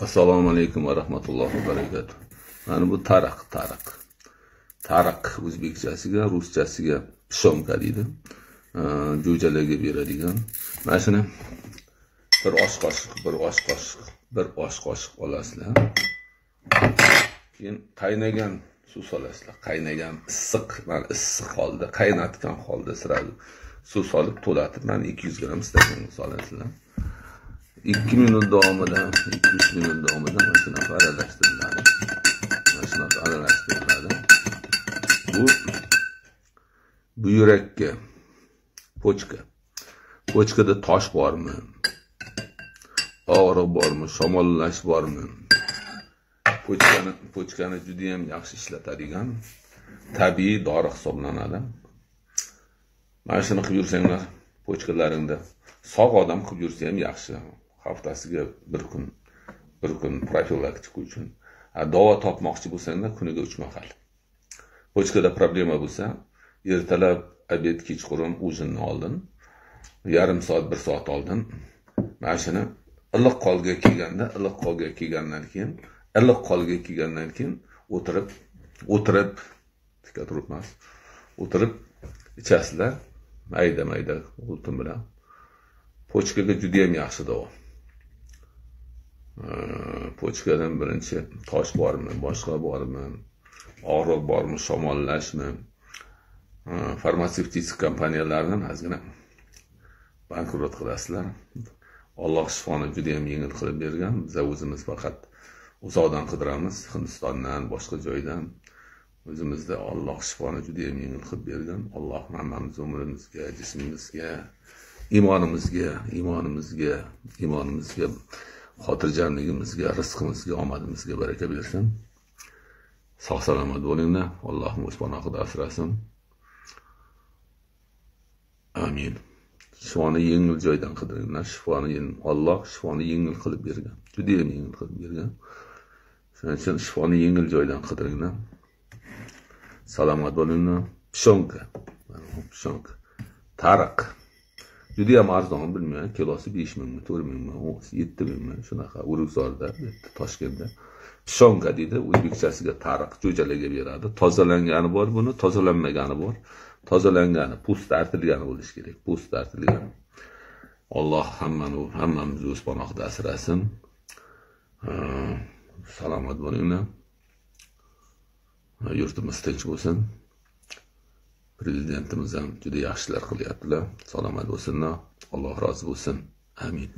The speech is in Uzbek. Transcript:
assalomu alaykum va rahmatullohi va barakatuh. Mana bu tariq tariq tariq o'zbekchasiga ruschasiga pishomka deydi jo'jalarga beradigan mana shuni bir osh qoshiq bir osh qoshiq bir osh qoshiq olasizlar. Keyin qaynagan suv solasizlar. Qaynagan issiq mana issiq holda qaynatgan holda sразу suv solib to'latib mana ikki yuz gramm stakanga solasizlar. Ikki minut davomida ikki uch minut davomida mana shunaqa aralashtiriladi mana shunaqa aralashtiriladi bu buyrakka pochka pochkada tosh bormi og'riq bormi shamollash bormi pochkani pochkani judayam yaxshi ishlatadigan tabiiy dori hisoblanadi mana shuni qilib yursanglar pochkalaringda sog' odam qilib yursa ham yaxshi haftasiga bir kun bir kun profilaktika uchun. Davo topmoqchi bo'lsanglar kuniga uch mahal. Pochkada problema bo'lsa ertalab obed kechqurun ujinni oldin yarim soat bir soat oldin mana shuni iliq qolga kelganda iliq qolga kelgandan keyin iliq qolga kelgandan keyin o'tirib o'tirib tika turib emas o'tirib ichasizlar mayda mayda oltin bilan. Pochkaga judayam yaxshi davo. Pochkadan birinchi tosh bormi boshqa bormi og'riq bormi shamollashmi? Farmatsevtik kompaniyalarni ozgina bankrot qilasizlar. Alloh shifoni judayam yengil qilib bergan. Biza o'zimiz faqat uzoqdan qidiramiz hindistondan boshqa joydan. O'zimizda olloh shifoni judayam yengil qilib bergan. Alloh hammamiz umrimizga jismimizga iymonimizga iymonimizga iymonimizga xotirjamligimizga rizqimizga omadimizga baraka bersin. Sog' salomat bo'linglar. Allohim o'z panohida asrasin. Amin. Shifoni yengil joydan qidiringlar. Shifoni olloh shifoni yengil qilib bergan. Judayam yengil qilib bergan. Shuning uchun shifoni yengil joydan qidiringlar. Salomat bo'linglar. Pishonka. Pishonka. Tariq judayam arzon bilmayman kilosi besh mingmi to'rt mingmi yetti mingmi shunaqa urug'zorda toshkentda pishonka deydi o'zbekchasiga tariq jo'jalarga beradi tozalangani bor buni tozalanmagani bor. Tozalangani po'sti artilgani bo'lishi kerak po'sti artilgan alloh hammani hammamizni o'z panohida asrasin. Salomat bo'linglar. Yurtimiz tinch bo'lsin. Prezidentimiz ham juda yaxshilar qilyaptilar. Salomat bo'lsinlar. Alloh rozi bo'lsin. Amin.